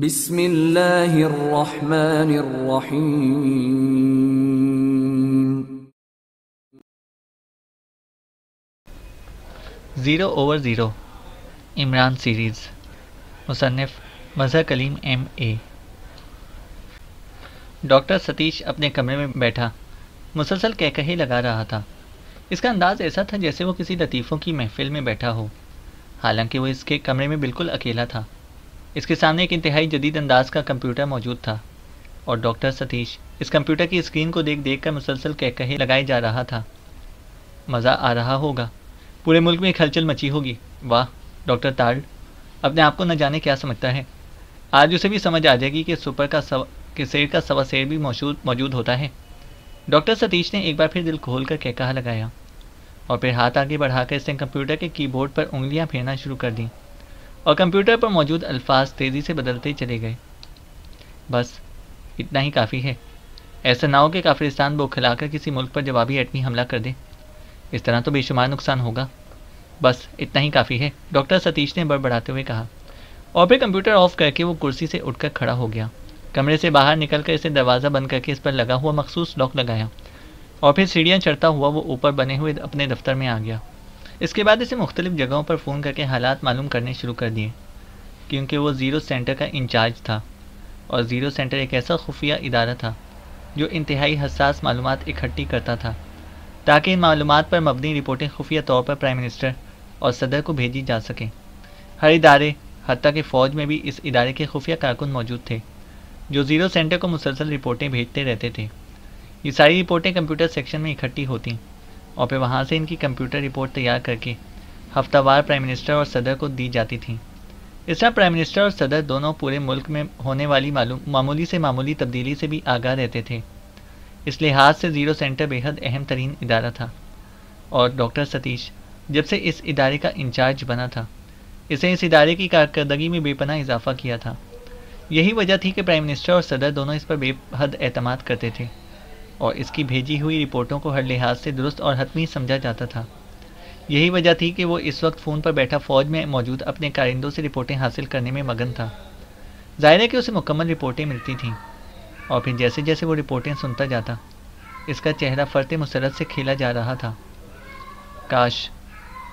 बिस्मिल्लाहिर्रहमानिर्रहीम। Zero over zero Imran series मुसनफ़ Mazhar Kaleem M A doctor Satish अपने कमरे में बैठा। मुसलसल कहकहे लगा रहा था। इसका अंदाज़ ऐसा था जैसे वो किसी लतीफ़ों की महफिल में बैठा हो। हालाँकि वो इसके कमरे में बिल्कुल अकेला था। इसके सामने एक इंतहाई जदीद अंदाज का कंप्यूटर मौजूद था और डॉक्टर सतीश इस कंप्यूटर की स्क्रीन को देख देख कर मुसलसल कह कहे लगाए जा रहा था, मज़ा आ रहा होगा। पूरे मुल्क में एक हलचल मची होगी। वाह, डॉक्टर तार्ड अपने आप को न जाने क्या समझता है। आज उसे भी समझ आ जाएगी कि सुपर का सव, कि शेर का सवा शेर भी मौजूद मौजूद होता है। डॉक्टर सतीश ने एक बार फिर दिल खोल कर कहकहा लगाया और फिर हाथ आगे बढ़ाकर इसने कंप्यूटर के कीबोर्ड पर उंगलियाँ फेरना शुरू कर दी। और कंप्यूटर पर मौजूद अल्फाज तेज़ी से बदलते चले गए। बस, इतना ही काफ़ी है। ऐसा ना हो कि काफिस्तान बौखलाकर किसी मुल्क पर जवाबी एटमी हमला कर दे। इस तरह तो बेशुमार नुकसान होगा। बस, इतना ही काफ़ी है, डॉक्टर सतीश ने बड़बड़ाते हुए कहा। और फिर कंप्यूटर ऑफ़ करके वो कुर्सी से उठकर खड़ा हो गया। कमरे से बाहर निकलकर इसे दरवाज़ा बंद करके इस पर लगा हुआ मखसूस लॉक लगाया। और फिर सीढ़ियाँ चढ़ता हुआ वो ऊपर बने हुए अपने दफ्तर में आ गया। इसके बाद इसे मुख्तलिफ़ जगहों पर फ़ोन करके हालात मालूम करने शुरू कर दिए, क्योंकि वो ज़ीरो सेंटर का इंचार्ज था और ज़ीरो सेंटर एक ऐसा खुफिया इदारा था जो इंतहाई हसास मालूम इकट्ठी करता था, ताकि इन मालूम पर मबनी रिपोर्टें खुफिया तौर पर प्राइम मिनिस्टर और सदर को भेजी जा सकें। हर इदारे हती कि फ़ौज में भी इस इदारे के खुफिया कारकुन मौजूद थे, जो ज़ीरो सेंटर को मुसलसल रिपोर्टें भेजते रहते थे। ये सारी रिपोर्टें कंप्यूटर सेक्शन में इकट्ठी होती। और फिर वहाँ से इनकी कंप्यूटर रिपोर्ट तैयार करके हफ्तावार प्राइम मिनिस्टर और सदर को दी जाती थी। इस तरह प्राइम मिनिस्टर और सदर दोनों पूरे मुल्क में होने वाली मामूली से मामूली तब्दीली से भी आगाह रहते थे। इस लिहाज से ज़ीरो सेंटर बेहद अहम तरीन इदारा था। और डॉक्टर सतीश, जब से इस इदारे का इंचार्ज बना था, इसे इस इदारे की कारकर्दगी में बेपना इजाफा किया था। यही वजह थी कि प्राइम मिनिस्टर और सदर दोनों इस पर बेहद एतमाद करते थे। और इसकी भेजी हुई रिपोर्टों को हर लिहाज से दुरुस्त और हतमी समझा जाता था। यही वजह थी कि वो इस वक्त फ़ोन पर बैठा फ़ौज में मौजूद अपने कारिंदों से रिपोर्टें हासिल करने में मगन था। ज़ाहिर है कि उसे मुकम्मल रिपोर्टें मिलती थीं, और फिर जैसे जैसे वो रिपोर्टें सुनता जाता, इसका चेहरा फ़र्त मसरत से खेला जा रहा था। काश,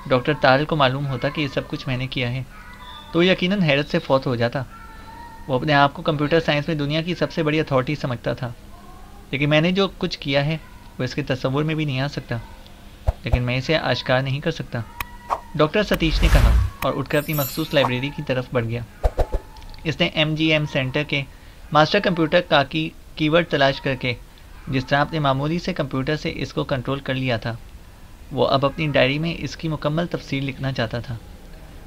डॉक्टर तारल को मालूम होता कि ये सब कुछ मैंने किया है तो यकीनन हैरत से फौत हो जाता। वो अपने आप को कंप्यूटर साइंस में दुनिया की सबसे बड़ी अथॉरिटी समझता था। लेकिन मैंने जो कुछ किया है वो इसके तस्वुर में भी नहीं आ सकता। लेकिन मैं इसे आश्कार नहीं कर सकता। डॉक्टर सतीश ने कहा और उठकर अपनी मखसूस लाइब्रेरी की तरफ़ बढ़ गया। इसने एम जी एम सेंटर के मास्टर कंप्यूटर का की कीवर्ड तलाश करके, जिस तरह अपने मामूली से कंप्यूटर से इसको कंट्रोल कर लिया था, वो अब अपनी डायरी में इसकी मुकम्मल तफसील लिखना चाहता था।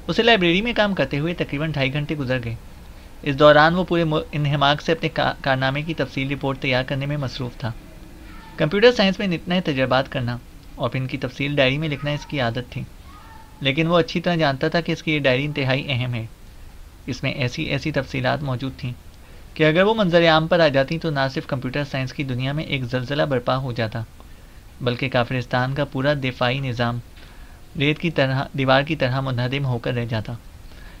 उसे लाइब्रेरी में काम करते हुए तकरीबन ढाई घंटे गुजर गए। इस दौरान वो पूरे इनहमाक से अपने का, कारनामे की तफसील रिपोर्ट तैयार करने में मसरूफ़ था। कंप्यूटर साइंस में इतना तजर्बात करना और फिर इनकी तफसील डायरी में लिखना इसकी आदत थी। लेकिन वो अच्छी तरह जानता था कि इसकी ये डायरी इंतहाई अहम है। इसमें ऐसी ऐसी तफसीलात मौजूद थीं कि अगर वो मंजर आम पर आ जाती तो ना सिर्फ़ कंप्यूटर साइंस की दुनिया में एक जलजला बर्पा हो जाता बल्कि काफिरस्तान का पूरा दिफाई निज़ाम रेत की तरह दीवार की तरह मुनहदम होकर रह जाता।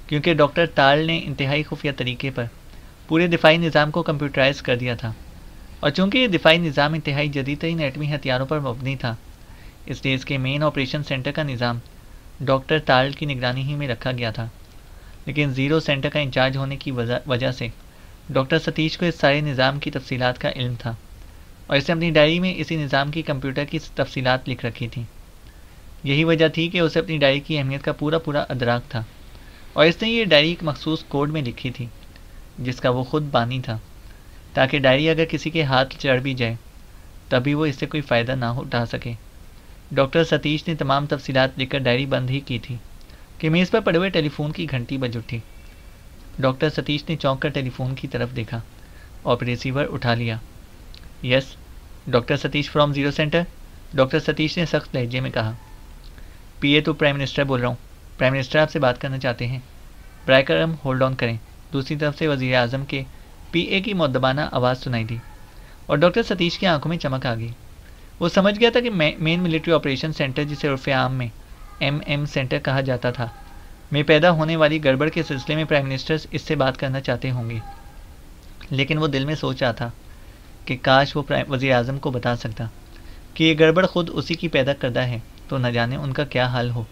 क्योंकि डॉक्टर ताल ने इंतहाई खुफिया तरीके पर पूरे दिफाई निज़ाम को कंप्यूटराइज कर दिया था। और चूँकि ये दिफाई निज़ाम इंतहाई जदीद तरीन एटमी हथियारों पर मबनी था इसलिए इसके मेन ऑपरेशन सेंटर का निज़ाम डॉक्टर ताल की निगरानी ही में रखा गया था। लेकिन ज़ीरो सेंटर का इंचार्ज होने की वजह से डॉक्टर सतीश को इस सारे निज़ाम की तफसीलात का इल्म था और इसने अपनी डायरी में इसी निज़ाम की कंप्यूटर की तफसीलात लिख रखी थी। यही वजह थी कि उसे अपनी डायरी की अहमियत का पूरा पूरा अदराक था। और इसने ये डायरी एक मखसूस कोड में लिखी थी, जिसका वो खुद बानी था। ताकि डायरी अगर किसी के हाथ चढ़ भी जाए, तभी वो इससे कोई फ़ायदा ना उठा सके। डॉक्टर सतीश ने तमाम तफसीलात लिखकर डायरी बंद ही की थी, कि मेज़ पर पड़े हुए टेलीफोन की घंटी बज उठी। डॉक्टर सतीश ने चौंक कर टेलीफोन की तरफ़ देखा और रिसीवर उठा लिया। Yes, doctor Satish from zero centre doctor Satish ने सख्त लहजे में कहा, पीए तो प्राइम मिनिस्टर बोल रहा हूँ। प्राइम मिनिस्टर आपसे बात करना चाहते हैं। ब्राइकर हम होल्ड ऑन करें। दूसरी तरफ़ से वज़ीर अजम के पीए की मुद्दबाना आवाज़ सुनाई दी और डॉक्टर सतीश की आँखों में चमक आ गई। वो समझ गया था कि मेन मिलिट्री ऑपरेशन सेंटर जिसे उर्फ़ आम में एम एम सेंटर कहा जाता था, में पैदा होने वाली गड़बड़ के सिलसिले में प्राइम मिनिस्टर इससे बात करना चाहते होंगे। लेकिन वो दिल में सोच रहा था कि काश वो वज़ी अजम को बता सकता कि ये गड़बड़ खुद उसी की पैदा करदा है तो न जाने उनका क्या हाल हो।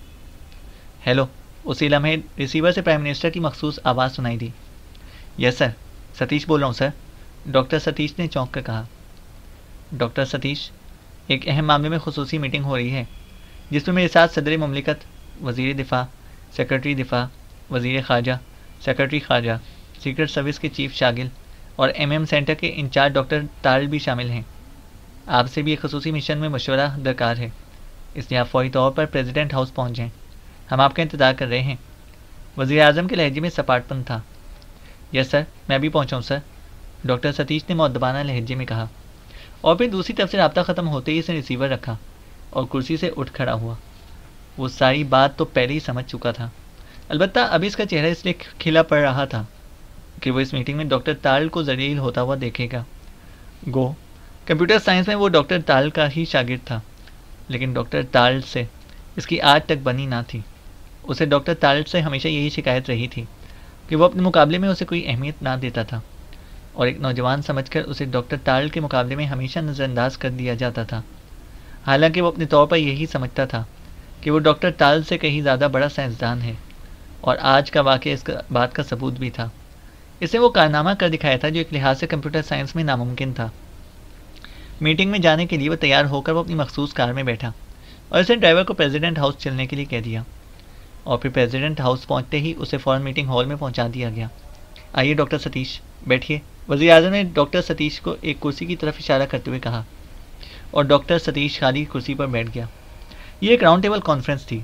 हेलो उसी लम्हे रिसीवर से प्राइम मिनिस्टर की मखसूस आवाज़ सुनाई दी। यस सर सतीश बोल रहा हूँ सर डॉक्टर सतीश ने चौंक कर कहा। डॉक्टर सतीश, एक अहम मामले में खसूसी मीटिंग हो रही है, जिसमें मेरे साथ सदर ममलिकत वज़ीर दिफा सेक्रेटरी दिफा वज़ी ख़ारजा सेक्रेटरी ख़ारजा सीक्रेट सर्विस के चीफ शागिल और एमएम सेंटर के इंचार्ज डॉक्टर तारल भी शामिल हैं। आपसे भी एक खसूसी मिशन में मशवरा दरकार है। इसलिए आप फौरी तौर पर प्रेसिडेंट हाउस पहुँच जाएँ। हम आपका इंतज़ार कर रहे हैं। वज़ी अजम के लहजे में सपाटपन था। यस सर, मैं अभी पहुँचाऊँ सर। डॉक्टर सतीश ने मौदबाना लहजे में कहा। और फिर दूसरी तरफ़ से रबता ख़त्म होते ही इसने रिसीवर रखा और कुर्सी से उठ खड़ा हुआ। वो सारी बात तो पहले ही समझ चुका था। अलबत्ता अभी इसका चेहरा इसलिए खिला पड़ रहा था कि वो इस मीटिंग में डॉक्टर ताल को जलील होता हुआ देखेगा। गो, कंप्यूटर साइंस में वो डॉक्टर ताल का ही शागिर्द था, लेकिन डॉक्टर ताल से इसकी आज तक बनी ना थी। उसे डॉक्टर ताल से हमेशा यही शिकायत रही थी कि वो अपने मुकाबले में उसे कोई अहमियत ना देता था, और एक नौजवान समझकर उसे डॉक्टर ताल के मुकाबले में हमेशा नज़रअंदाज कर दिया जाता था। हालाँकि वो अपने तौर पर यही समझता था कि वो डॉक्टर ताल से कहीं ज़्यादा बड़ा साइंसदान है, और आज का वाक़ इस बात का सबूत भी था। इसे वो कारनामा कर दिखाया था जो एक लिहाज से कंप्यूटर साइंस में नामुमकिन था। मीटिंग में जाने के लिए वो तैयार होकर वो अपनी मखसूस कार में बैठा और इसे ड्राइवर को प्रेसिडेंट हाउस चलने के लिए कह दिया। और फिर प्रेसिडेंट हाउस पहुँचते ही उसे फ़ौरन मीटिंग हॉल में पहुँचा दिया गया। आइए डॉक्टर सतीश, बैठिए। वजी अजम ने डॉक्टर सतीश को एक कुर्सी की तरफ़ इशारा करते हुए कहा और डॉक्टर सतीश खाली कुर्सी पर बैठ गया। ये एक राउंड टेबल कॉन्फ्रेंस थी।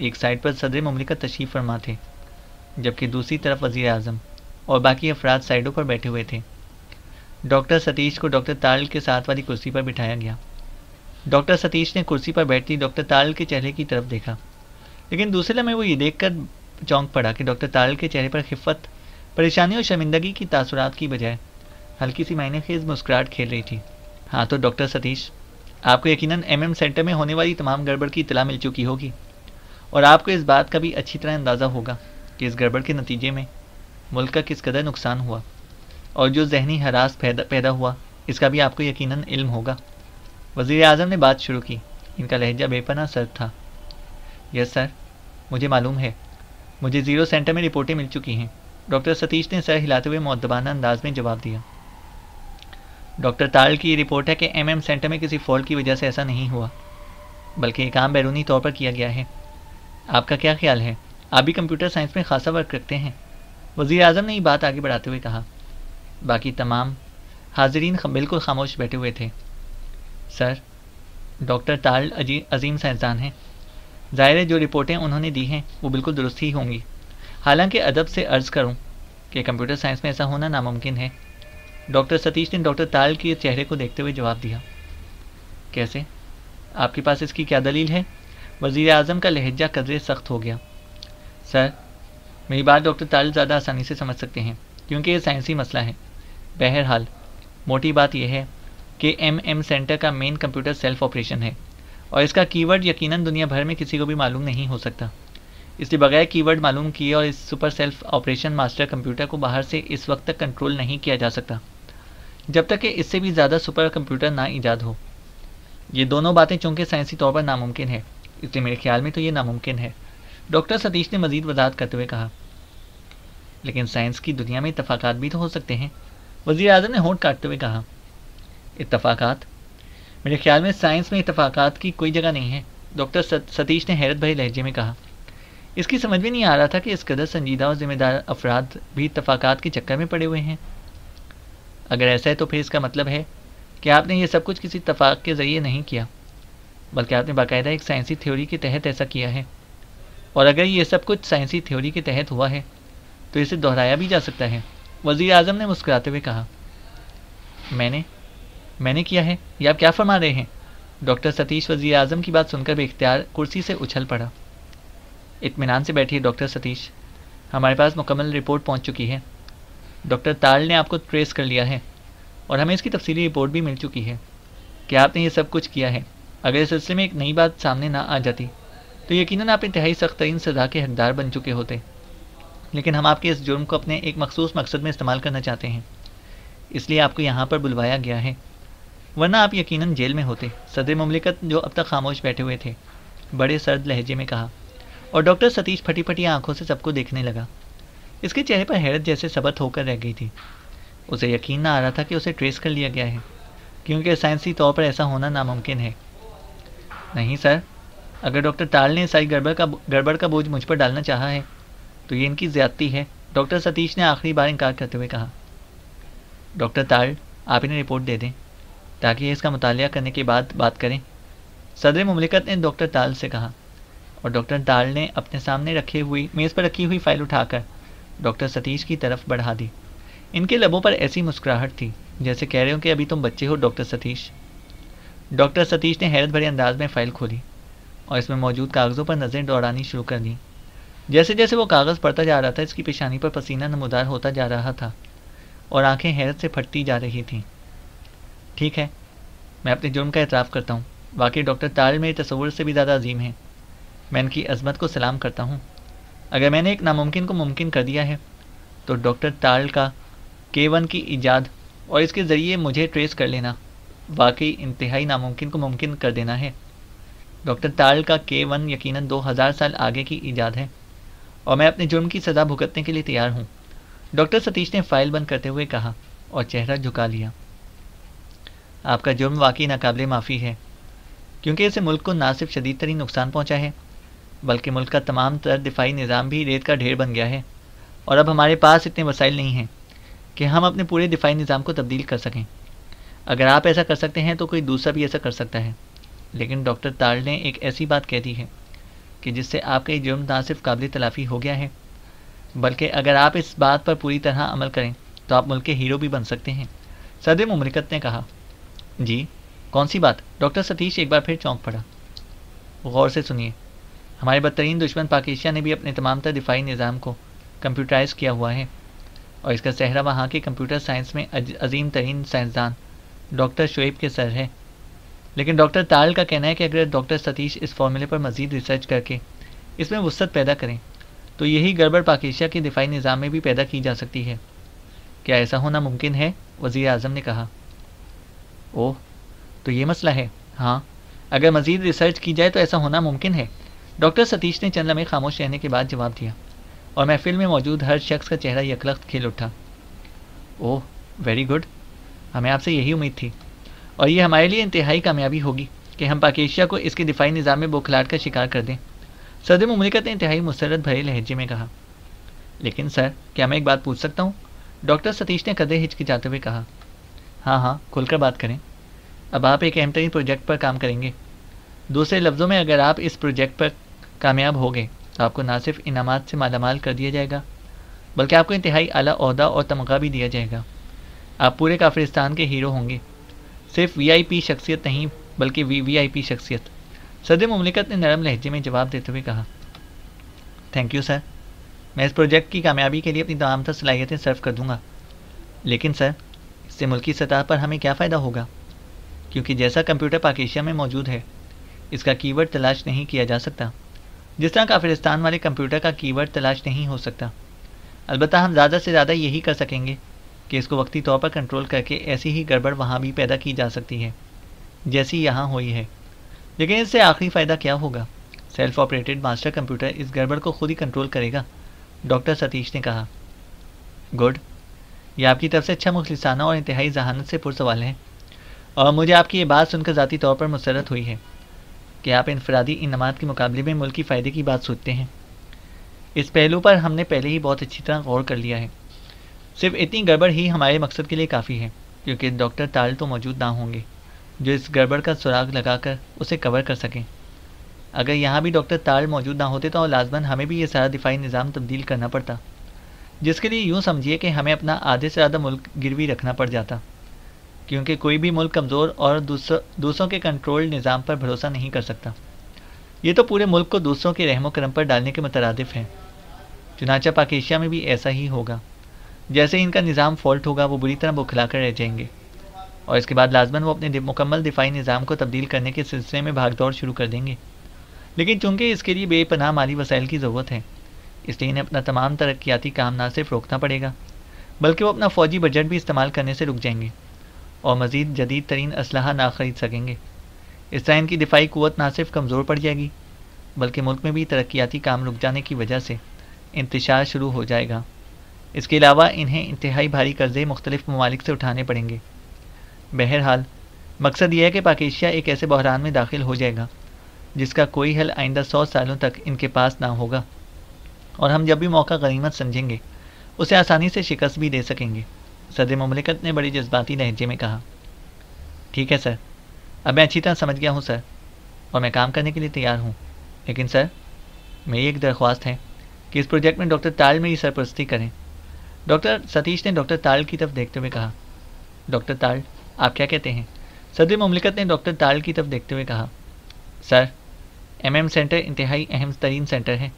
एक साइड पर सदर ममलिकत तशरीफ़ फरमा थे, जबकि दूसरी तरफ़ वज़ी अजम और बाकी अफराद साइडों पर बैठे हुए थे। डॉक्टर सतीश को डॉक्टर ताल के साथ वाली कुर्सी पर बिठाया गया। डॉक्टर सतीश ने कुर्सी पर बैठती डॉक्टर ताल के चेहरे की तरफ़ देखा। लेकिन दूसरे लम्हे वो ये देखकर चौंक पड़ा कि डॉक्टर ताल के चेहरे पर खिफत, परेशानी और शर्मिंदगी की तासुरात की बजाय हल्की सी मायने खेज मुस्कुराहट खेल रही थी। हाँ तो डॉक्टर सतीश, आपको यकीनन एमएम सेंटर में होने वाली तमाम गड़बड़ की इतला मिल चुकी होगी और आपको इस बात का भी अच्छी तरह अंदाज़ा होगा कि इस गड़बड़ के नतीजे में मुल्क का किस कदर नुकसान हुआ और जो जहनी हरास पैदा पैदा हुआ, इसका भी आपको यकीनन इल्म होगा। वज़ी अजम ने बात शुरू की। इनका लहजा बेपना सर था। Yes, sir. मुझे मालूम है। मुझे ज़ीरो सेंटर में रिपोर्टें मिल चुकी हैं। डॉक्टर सतीश ने सर हिलाते हुए मौदबाना अंदाज में जवाब दिया। डॉक्टर ताल की रिपोर्ट है कि एमएम सेंटर में किसी फॉल्ट की वजह से ऐसा नहीं हुआ, बल्कि ये काम बैरूनी तौर पर किया गया है। आपका क्या ख्याल है? आप भी कंप्यूटर साइंस में खासा वर्क रखते हैं। वज़ी अजम ने ये बात आगे बढ़ाते हुए कहा। बाकी तमाम हाजरीन बिल्कुल खामोश बैठे हुए थे। सर, डॉक्टर ताल अजी अजीम साइंसदान हैं। ज़ाहिर जो रिपोर्टें उन्होंने दी हैं, वो बिल्कुल दुरुस्त ही होंगी। हालाँकि अदब से अर्ज़ करूँ कि कंप्यूटर साइंस में ऐसा होना नामुमकिन है। डॉक्टर सतीश ने डॉक्टर ताल के चेहरे को देखते हुए जवाब दिया, कैसे? आपके पास इसकी क्या दलील है? वज़ी अजम का लहजा कदरे सख्त हो गया। सर, मेरी बात डॉक्टर ताल ज़्यादा आसानी से समझ सकते हैं, क्योंकि ये साइंसी मसला है। बहरहाल, मोटी बात यह है कि एम एम सेंटर का मेन कंप्यूटर सेल्फ ऑपरेशन है। और इसका कीवर्ड यकीनन दुनिया भर में किसी को भी मालूम नहीं हो सकता। इसलिए बगैर कीवर्ड मालूम किए और इस super self operation master computer को बाहर से इस वक्त तक कंट्रोल नहीं किया जा सकता। जब तक कि इससे भी ज़्यादा सुपर कंप्यूटर ना ईजाद हो। ये दोनों बातें चूँकि साइंसी तौर पर नामुमकिन है, इसलिए मेरे ख्याल में तो ये नामुमकिन है। डॉक्टर सतीश ने मजीद वजाहत करते हुए कहा, लेकिन साइंस की दुनिया में इतफाक़ात भी तो हो सकते हैं। वज़ी अजम ने होंठ काटते हुए कहा इतफाक़ात मेरे ख्याल में साइंस में इतफाक़ात की कोई जगह नहीं है। डॉक्टर सतीश ने हैरत भरी लहजे में कहा। इसकी समझ में नहीं आ रहा था कि इस कदर संजीदा और जिम्मेदार अफराद भी इतफाक़ात के चक्कर में पड़े हुए हैं। अगर ऐसा है तो फिर इसका मतलब है कि आपने ये सब कुछ किसी इतफाक़ के ज़रिए नहीं किया, बल्कि आपने बाकायदा एक साइंसी थ्योरी के तहत ऐसा किया है। और अगर ये सब कुछ साइंसी थ्योरी के तहत हुआ है तो इसे दोहराया भी जा सकता है। वज़ी अजम ने मुस्कुराते हुए कहा, मैंने मैंने किया है, या आप क्या फरमा रहे हैं? डॉक्टर सतीश वज़ी अजम की बात सुनकर बेख्तियार कुर्सी से उछल पड़ा। इतमान से बैठिए डॉक्टर सतीश। हमारे पास मुकम्मल रिपोर्ट पहुँच चुकी है। डॉक्टर ताल ने आपको ट्रेस कर लिया है और हमें इसकी तफसीली रिपोर्ट भी मिल चुकी है कि आपने ये सब कुछ किया है। अगर इस सिलसिले में एक नई बात सामने ना आ जाती तो यकीनन आप इंतहाई सख्त तरीन सज़ा के हकदार बन चुके होते। लेकिन हम आपके इस जुर्म को अपने एक मखसूस मकसद में इस्तेमाल करना चाहते हैं। इसलिए आपको यहाँ पर बुलवाया गया है। वरना आप यकीनन जेल में होते। सदर ममलिकत जो अब तक खामोश बैठे हुए थे, बड़े सर्द लहजे में कहा। और डॉक्टर सतीश फटी फटी आँखों से सबको देखने लगा। इसके चेहरे पर हैरत जैसे सबत होकर रह गई थी। उसे यकीन ना आ रहा था कि उसे ट्रेस कर लिया गया है, क्योंकि साइंसी तौर पर ऐसा होना नामुमकिन है। नहीं, सर। अगर डॉक्टर ताल ने सारी गड़बड़ का गड़बड़ का बोझ मुझ पर डालना चाहा है तो ये इनकी ज़्यादती है, डॉक्टर सतीश ने आखिरी बार इनकार करते हुए कहा। डॉक्टर ताल, आप इन्हें रिपोर्ट दे दें। ताकि इसका मुताल करने के बाद बात करें। सदर ममलिकत ने डॉक्टर ताल से कहा, और डॉक्टर ताल ने अपने सामने रखे हुई, मेज़ पर रखी हुई फ़ाइल उठाकर डॉक्टर सतीश की तरफ़ बढ़ा दी। इनके लबों पर ऐसी मुस्कुराहट थी, जैसे कह रहे हो कि अभी तुम बच्चे हो, डॉक्टर सतीश। डॉक्टर सतीश ने हैरत भरे अंदाज में फ़ाइल खोली, और इसमें मौजूद कागज़ों पर नज़रें दौड़ानी शुरू कर दी। जैसे जैसे वो कागज़ पढ़ता जा रहा था, इसकी पेशानी पर पसीना नमदार होता जा रहा था, और आँखें हैरत से फटती जा रही थीं। ठीक है। मैं अपने जुर्म का एतराफ़ करता हूँ। वाकई डॉक्टर ताल मेरे तस्वुर से भी ज़्यादा अजीम है। मैं इनकी अजमत को सलाम करता हूँ। अगर मैंने एक नामुमकिन को मुमकिन कर दिया है तो डॉक्टर ताल का के वन की ईजाद और इसके ज़रिए मुझे ट्रेस कर लेना। वाकई इंतहाई नामुमकिन को मुमकिन कर देना है। डॉक्टर ताल का के वन यकीन दो हज़ार साल आगे की ईजाद है और मैं अपने जुर्म की सज़ा भुगतने के लिए तैयार हूँ। डॉक्टर सतीश ने फ़ाइल बंद करते हुए कहा और चेहरा झुका लिया। आपका जुर्म वाकई नाकबले माफ़ी है, क्योंकि इसे मुल्क को ना सिर्फ़ शदीद तरीन नुकसान पहुँचा है, बल्कि मुल्क का तमाम तर दिफाई निज़ाम भी रेत का ढेर बन गया है, और अब हमारे पास इतने वसाइल नहीं हैं कि हम अपने पूरे दिफाई निज़ाम को तब्दील कर सकें। अगर आप ऐसा कर सकते हैं तो कोई दूसरा भी ऐसा कर सकता है। लेकिन डॉक्टर ताल ने एक ऐसी बात कह दी है कि जिससे आपका ये जुर्म ना सिर्फ़ काबिल तलाफ़ी हो गया है, बल्कि अगर आप इस बात पर पूरी तरह अमल करें तो आप मुल्क के हीरो भी बन सकते हैं सदर ममलिकत ने कहा। जी। कौन सी बात? डॉक्टर सतीश एक बार फिर चौंक पड़ा। गौर से सुनिए, हमारे बदतरीन दुश्मन पाकिस्तान ने भी अपने तमाम तर दिफाई निज़ाम को कंप्यूटराइज किया हुआ है और इसका सहरा वहाँ के कंप्यूटर साइंस में अजीम तरीन साइंसदान डॉक्टर शुएब के सर है। लेकिन डॉक्टर ताल का कहना है कि अगर डॉक्टर सतीश इस फॉर्मूले पर मज़ीद रिसर्च करके इसमें वसत पैदा करें तो यही गड़बड़ पाकिस्ता के दिफाई निज़ाम में भी पैदा की जा सकती है। क्या ऐसा होना मुमकिन है? वज़ी अजम ने कहा। ओह तो ये मसला है। हाँ अगर मज़ीद रिसर्च की जाए तो ऐसा होना मुमकिन है। डॉक्टर सतीश ने चंद लम्हे खामोश रहने के बाद जवाब दिया, और महफिल में मौजूद हर शख्स का चेहरा यकलख्त खिल उठा। ओह वेरी गुड हमें आपसे यही उम्मीद थी। और ये हमारे लिए इंतहाई कामयाबी होगी कि हम पाकिस्ता को इसके दिफाई निज़ाम में बोखलाट का शिकार कर दें। सदर ममलिकत ने इंतहाई मुसरत भरे लहजे में कहा, लेकिन सर, क्या मैं एक बात पूछ सकता हूँ? डॉक्टर सतीश ने कदे हिचकिचाते हुए कहा हाँ हाँ खुलकर बात करें। अब आप एक अहम तरीन प्रोजेक्ट पर काम करेंगे। दूसरे लफ्ज़ों में अगर आप इस प्रोजेक्ट पर कामयाब हो गए तो आपको ना सिर्फ़ इनामत से मालामाल कर दिया जाएगा, बल्कि आपको इंतहाई अला अहदा और तमगा भी दिया जाएगा। आप पूरे काफिस्तान के हीरो होंगे। सिर्फ़ वीआईपी शख्सियत नहीं, बल्कि वी वी आई पी शख्सियत। सदर ममलिकत ने नरम लहजे में जवाब देते हुए कहा थैंक यू सर मैं इस प्रोजेक्ट की कामयाबी के लिए अपनी तमाम तर सलाहियतें सर्व कर दूँगा। लेकिन सर इससे मुल्की सतह पर हमें क्या फ़ायदा होगा? क्योंकि जैसा कंप्यूटर पाकिस्तान में मौजूद है, इसका कीवर्ड तलाश नहीं किया जा सकता। जिस तरह काफिरस्तान वाले कंप्यूटर का कीवर्ड तलाश नहीं हो सकता। अलबत्त हम ज़्यादा से ज़्यादा यही कर सकेंगे कि इसको वक्ती तौर पर कंट्रोल करके ऐसी ही गड़बड़ वहाँ भी पैदा की जा सकती है, जैसी यहाँ हुई है। लेकिन इससे आखिरी फ़ायदा क्या होगा? सेल्फ ऑपरेटेड मास्टर कंप्यूटर इस गड़बड़ को खुद ही कंट्रोल करेगा, डॉक्टर सतीश ने कहा। गुड ये आपकी तरफ़ से अच्छा मुखलिसाना और इंतहाई जहानत से पुरसवाल है। और मुझे आपकी ये बात सुनकर ज़ाती तौर पर मुसरत हुई है कि आप इनफरादी इनामत के मुकाबले में मुल्क फ़ायदे की बात सोचते हैं। इस पहलू पर हमने पहले ही बहुत अच्छी तरह गौर कर लिया है। सिर्फ़ इतनी गड़बड़ ही हमारे मकसद के लिए काफ़ी है, क्योंकि डॉक्टर ताल तो मौजूद ना होंगे, जो इस गड़बड़ का सुराग लगाकर उसे कवर कर सकें। अगर यहाँ भी डॉक्टर ताल मौजूद ना होते तो लाजमन हमें भी ये सारा दिफाई निज़ाम तब्दील करना पड़ता। जिसके लिए यूँ समझिए कि हमें अपना आधे से ज़्यादा मुल्क गिरवी रखना पड़ जाता। क्योंकि कोई भी मुल्क कमज़ोर और दूसरों के कंट्रोल निज़ाम पर भरोसा नहीं कर सकता। ये तो पूरे मुल्क को दूसरों के रहमो करम पर डालने के मुतरदफ़ हैं। चुनाचा पाकिस्तान में भी ऐसा ही होगा। जैसे ही इनका निज़ाम फॉल्ट होगा, वो बुरी तरह बुखला कर रह जाएँगे। और इसके बाद लाजमन वो अपने मुकम्मल दिफाई निज़ाम को तब्दील करने के सिलसिले में भागदौड़ शुरू कर देंगे। लेकिन चूँकि इसके लिए बेपनाह माली वसाइल की ज़रूरत है इसलिए इन्हें अपना तमाम तरक्याती काम ना सिर्फ़ रोकना पड़ेगा, बल्कि वो अपना फ़ौजी बजट भी इस्तेमाल करने से रुक जाएँगे और मज़ीद जदीद तरीन असलाह ना ख़रीद सकेंगे। इस तरह इनकी दिफाई कुत ना सिर्फ़ कमज़ोर पड़ जाएगी, बल्कि मुल्क में भी तरक्याती काम रुक जाने की वजह से इंतशार शुरू हो जाएगा। इसके अलावा इन्हें इंतहाई भारी कर्जे मुख्तलिफ़ ममालिक से उठाने पड़ेंगे। बहरहाल, मकसद यह है कि पाकिस्तान एक ऐसे बहरान में दाखिल हो जाएगा, जिसका कोई हल आइंदा सौ सालों तक इनके पास ना होगा। और हम जब भी मौका गनीमत समझेंगे। उसे आसानी से शिकस्त भी दे सकेंगे। सदर ममलिकत ने बड़ी जज्बाती लहजे में कहा। ठीक है, सर। अब मैं अच्छी तरह समझ गया हूँ, सर। और मैं काम करने के लिए तैयार हूँ। लेकिन, सर, मेरी एक दरख्वास्त है कि इस प्रोजेक्ट में डॉक्टर ताल मेरी सरपरस्ती करें। डॉक्टर सतीश ने डॉक्टर ताल की तरफ़ देखते हुए कहा। डॉक्टर ताल, आप क्या कहते हैं? सदर ममलिकत ने डॉक्टर ताल की तरफ़ देखते हुए कहा। सर, एमएम सेंटर इंतहाई अहम तरीन सेंटर है।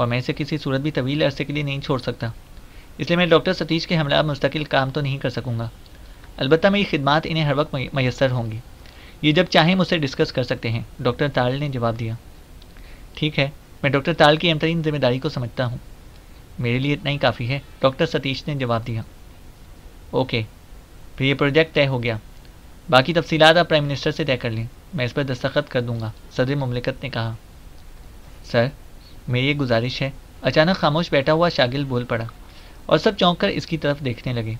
और मैं इसे किसी सूरत भी तवील अरसे के लिए नहीं छोड़ सकता। इसलिए मैं डॉक्टर सतीश के हमला मुस्तकिल काम तो नहीं कर सकूँगा। अलबत्त मेरी खिदमात इन्हें हर वक्त मैसर होंगी। ये जब चाहें मुझसे डिस्कस कर सकते हैं, डॉक्टर ताल ने जवाब दिया। ठीक है, मैं डॉक्टर ताल की अहम ज़िम्मेदारी को समझता हूँ। मेरे लिए इतना ही काफ़ी है, डॉक्टर सतीश ने जवाब दिया। ओके, फिर ये प्रोजेक्ट तय हो गया। बाकी तफसीलात आप प्राइम मिनिस्टर से तय कर लें। मैं इस पर दस्तखत कर दूँगा, सदर ममलिकत ने कहा। सर? मेरी ये गुजारिश है। अचानक खामोश बैठा हुआ शागिल बोल पड़ा और सब चौंक कर इसकी तरफ़ देखने लगे।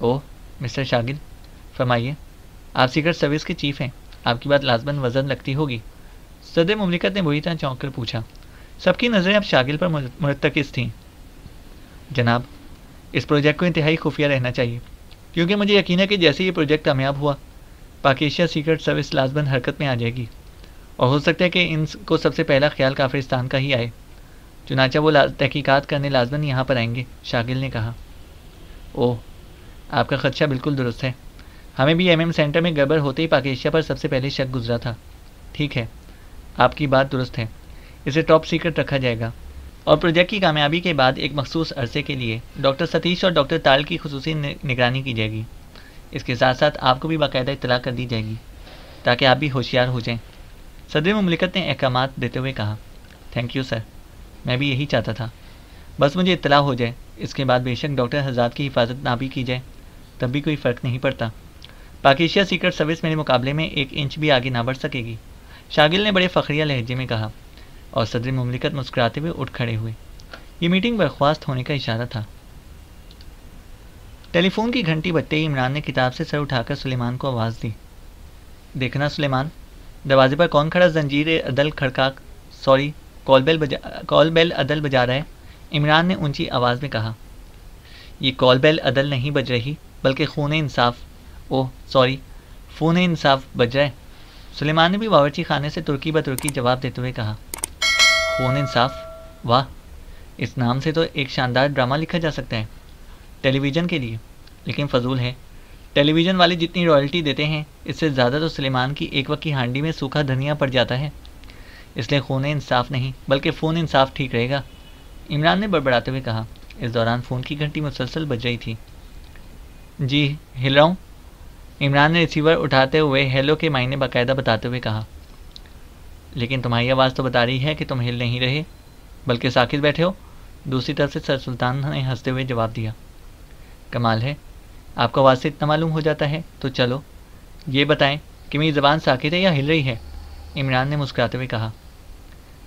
ओह, मिस्टर शागिल, फरमाइए, आप सीक्रेट सर्विस के चीफ हैं। आपकी बात लाजमन वज़न लगती होगी। सदर ममलिकत ने बुरी तरह चौंक कर पूछा, सबकी नज़रें अब शागिल पर मुरतकिस थीं। जनाब, इस प्रोजेक्ट को इंतहाई खुफिया रहना चाहिए, क्योंकि मुझे यकीन है कि जैसे ये प्रोजेक्ट कामयाब हुआ पाकिस्तान सीक्रेट सर्विस लाजमन हरकत में आ जाएगी। और हो सकता है कि इनको सबसे पहला ख्याल काफिस्तान का ही आए। चुनाचा वो तहकीकात करने लाजमन यहाँ पर आएँगे, शागिल ने कहा। ओह, आपका खदशा बिल्कुल दुरुस्त है। हमें भी एमएम सेंटर में गड़बड़ होते ही पाकिस्तान पर सबसे पहले शक गुजरा था। ठीक है, आपकी बात दुरुस्त है। इसे टॉप सीक्रेट रखा जाएगा। और प्रोजेक्ट की कामयाबी के बाद एक मखसूस अरसे के लिए डॉक्टर सतीश और डॉक्टर ताल की खसूसी निगरानी की जाएगी। इसके साथ साथ आपको भी बाकायदा इतला कर दी जाएगी, ताकि आप भी होशियार हो जाएँ। सदर ममलिकत ने अहकाम देते हुए कहा थैंक यू सर मैं भी यही चाहता था। बस मुझे इतला हो जाए, इसके बाद बेशक डॉक्टर हजरात की हिफाजत ना भी की जाए, तब भी कोई फ़र्क नहीं पड़ता। पाकिस्तान सीक्रेट सर्विस मेरे मुकाबले में एक इंच भी आगे ना बढ़ सकेगी। शागिल ने बड़े फ़खरिया लहजे में कहा, और सदर ममलिकत मुस्कुराते हुए उठ खड़े हुए। ये मीटिंग बर्खास्त होने का इशारा था। टेलीफोन की घंटी बजते ही इमरान ने किताब से सर उठाकर सुलेमान को आवाज़ दी, देखना सुलेमान दरवाजे पर कौन खड़ा जंजीर अदल खड़का सॉरी कॉल बेल बजा, कॉल बेल अदल बजा रहा है? इमरान ने ऊँची आवाज़ में कहा, ये कॉल बेल अदल नहीं बज रही, बल्कि खून इंसाफ। ओह सॉरी फ़ोन इंसाफ बज रहा है? सुलेमान ने भी बावर्ची खाने से तुर्की ब तुर्की जवाब देते हुए कहा, खून इंसाफ? वाह, इस नाम से तो एक शानदार ड्रामा लिखा जा सकता है, टेलीविज़न के लिए, लेकिन फजूल है। टेलीविज़न वाले जितनी रॉयल्टी देते हैं, इससे ज़्यादा तो सलेमान की एक वक्त की हांडी में सूखा धनिया पड़ जाता है। इसलिए खून इंसाफ नहीं, बल्कि फ़ोन इंसाफ ठीक रहेगा। इमरान ने बड़बड़ाते हुए कहा, इस दौरान फ़ोन की घंटी मुसलसल बज रही थी। जी, हिल रहा हूँ। इमरान ने रिसीवर उठाते हुए हेलो के मायने बाकायदा बताते हुए कहा, लेकिन तुम्हारी आवाज़ तो बता रही है कि तुम हिल नहीं रहे, बल्कि साकित बैठे हो। दूसरी तरफ़ से सर सुल्तान ने हँसते हुए जवाब दिया, कमाल है। आपको आवाज़ से इतना मालूम हो जाता है। तो चलो, ये बताएँ कि मेरी ज़बान साकित है या हिल रही है? इमरान ने मुस्कुराते हुए कहा,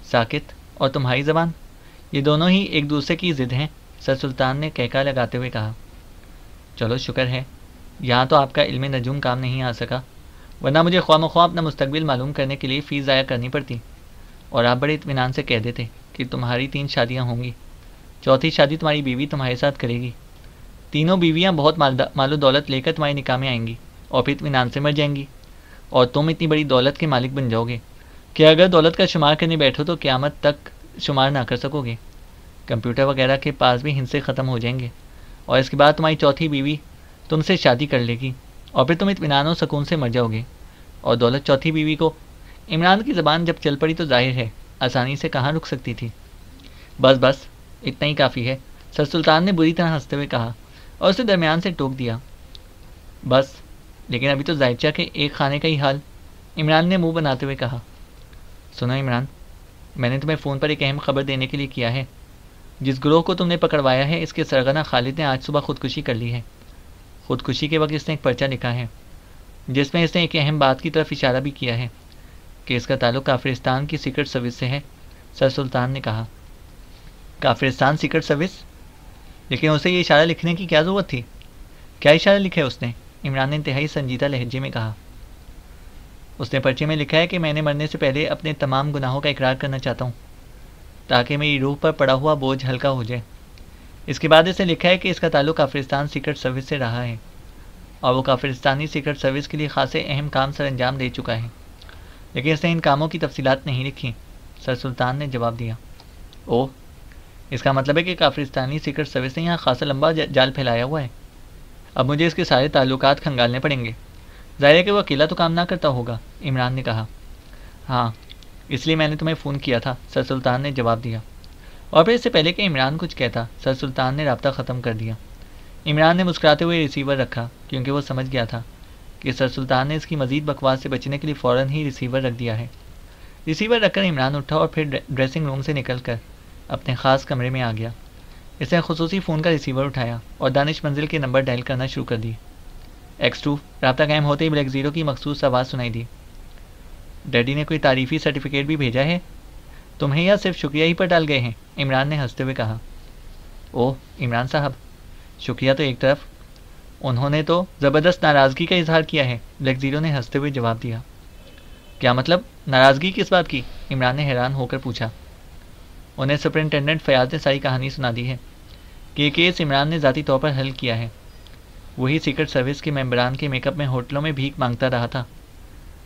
साकित और तुम्हारी ज़बान? ये दोनों ही एक दूसरे की ज़िद हैं, सर सुल्तान ने कहका लगाते हुए कहा। चलो, शुक्र है, यहाँ तो आपका इल्म नजूम काम नहीं आ सका, वरना मुझे ख्वाम ख्वा अपना मुस्तबिल मालूम करने के लिए फ़ीस ज़ाया करनी पड़ती। और आप बड़े इतमान से कह देते कि तुम्हारी तीन शादियाँ होंगी, चौथी शादी तुम्हारी बीवी तुम्हारे साथ करेगी। तीनों बीवियाँ बहुत मालो दौलत लेकर तुम्हारे निकाह में आएँगी, और फिर इतमान से मर जाएँगी, और तुम इतनी बड़ी दौलत के मालिक बन जाओगे। कि अगर दौलत का शुमार करने बैठो तो क़्यामत तक शुमार ना कर सकोगे। कंप्यूटर वगैरह के पास भी हिंसे ख़त्म हो जाएँगे, और इसके बाद तुम्हारी चौथी बीवी तुमसे शादी कर लेगी, और फिर तुम इतमान और सुकून से मर जाओगे। और दौलत चौथी बीवी को, इमरान की ज़बान जब चल पड़ी तो ज़ाहिर है, आसानी से कहाँ रुक सकती थी। बस बस, इतना ही काफ़ी है, सर सुल्तान ने बुरी तरह हँसते हुए कहा और उसे दरमियान से टोक दिया। बस, लेकिन अभी तो जायचा के एक खाने का ही हाल। इमरान ने मुँह बनाते हुए कहा, सुनो इमरान, मैंने तुम्हें फ़ोन पर एक अहम खबर देने के लिए किया है। जिस ग्रोह को तुमने पकड़वाया है, इसके सरगना खालिद ने आज सुबह खुदकुशी कर ली है। खुदकुशी के वक्त इसने एक पर्चा लिखा है, जिसमें इसने एक अहम बात की तरफ़ इशारा भी किया है, कि इसका ताल्लुक काफिरस्तान की सीक्रेट सर्विस से है। सर सुल्तान ने कहा, काफिरस्तान सीक्रेट सर्विस? लेकिन उसे ये इशारा लिखने की क्या ज़रूरत थी? क्या इशारा लिखा है उसने? इमरान ने इंतहाई संजीदा लहजे में कहा। उसने पर्चे में लिखा है कि मैंने मरने से पहले अपने तमाम गुनाहों का इकरार करना चाहता हूँ, ताकि मेरी रूह पर पड़ा हुआ बोझ हल्का हो जाए। इसके बाद इसने लिखा है कि इसका ताल्लुक काफिरस्तान सीक्रेट सर्विस से रहा है, और वो काफिरस्तानी सीक्रेट सर्विस के लिए खासे अहम काम सर अंजाम दे चुका है। लेकिन इसने इन कामों की तफसीलात नहीं लिखी। सर सुल्तान ने जवाब दिया, ओह इसका मतलब है कि काफिरस्तानी सीक्रेट सर्विस ने यहाँ खासा लंबा जाल फैलाया हुआ है। अब मुझे इसके सारे ताल्लुक खंगालने पड़ेंगे। ज़ाहिर है कि वो अकेला तो काम ना करता होगा, इमरान ने कहा। हाँ इसलिए मैंने तुम्हें फ़ोन किया था, सर सुल्तान ने जवाब दिया। और फिर इससे पहले कि इमरान कुछ कहता, सर सुल्तान ने रबता ख़त्म कर दिया। इमरान ने मुस्कुराते हुए रिसीवर रखा, क्योंकि वो समझ गया था कि सर सुल्तान ने इसकी मजीद बकवास से बचने के लिए फ़ौर ही रिसीवर रख दिया है। रिसीवर रखकर इमरान उठा और फिर ड्रेसिंग रूम से निकल कर अपने ख़ास कमरे में आ गया। इसने खसूसी फ़ोन का रिसीवर उठाया और दानिश मंजिल के नंबर डायल करना शुरू कर दी एक्स टू रबता कायम होते ही ब्लैक ज़ीरो की मखसूस आवाज़ सुनाई दी। डैडी ने कोई तारीफ़ी सर्टिफिकेट भी भेजा है? तुम्हें या सिर्फ़ शुक्रिया ही पर डाल गए हैं? इमरान ने हँसते हुए कहा। ओह, इमरान साहब, शुक्रिया तो एक तरफ़। उन्होंने तो ज़बरदस्त नाराज़गी का इजहार किया है ब्लैक ज़ीरो ने हँसते हुए जवाब दिया। क्या मतलब? नाराज़गी किस बात की? इमरान ने हैरान होकर पूछा। उन्हें सुपरिंटेंडेंट फयाज ने सारी कहानी सुना दी है। के के एस इमरान ने ज़ाती तौर पर हल किया है। वही सीक्रेट सर्विस के मेम्बरान के मेकअप में होटलों में भीख माँगता रहा था।